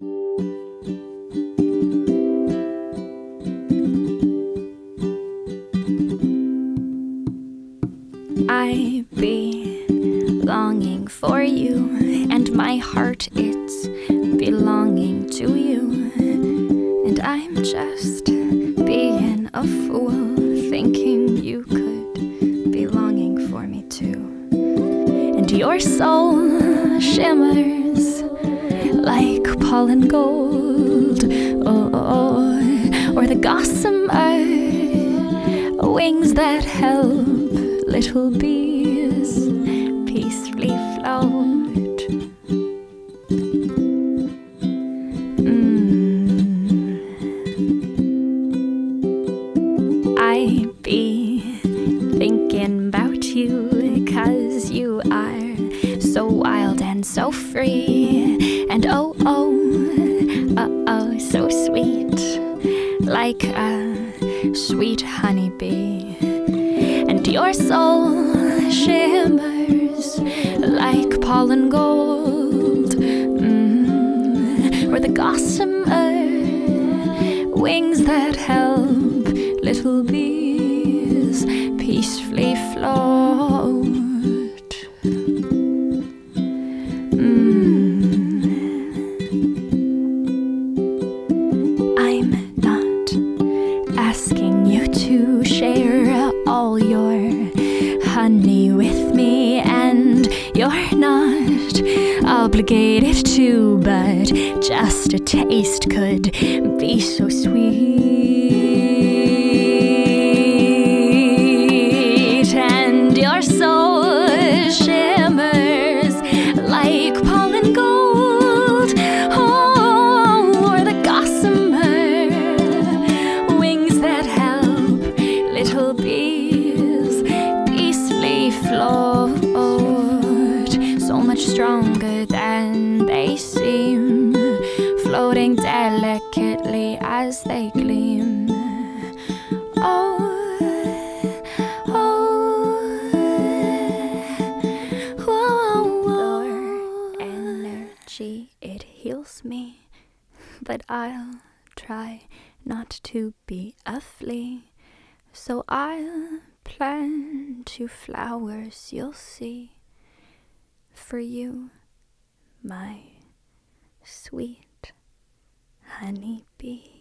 I be longing for you, and my heart it's belonging to you. And I'm just being a fool, thinking you could be longing for me too. And your soul shimmers like pollen gold, oh, oh, or the gossamer wings that help little bees peacefully float. Mm. I be thinking about you, cause you are so wild and so free, and oh, oh, like a sweet honeybee. And your soul shimmers like pollen gold, mm, or the gossamer wings that help little bees peacefully float. Honey with me, and you're not obligated to, but just a taste could be so sweet. Float. So much stronger than they seem, floating delicately as they gleam. Oh, oh, oh, energy, it heals me, but I'll try not to be a flea. So I'll plant you flowers, you'll see, for you, my sweet honey bee.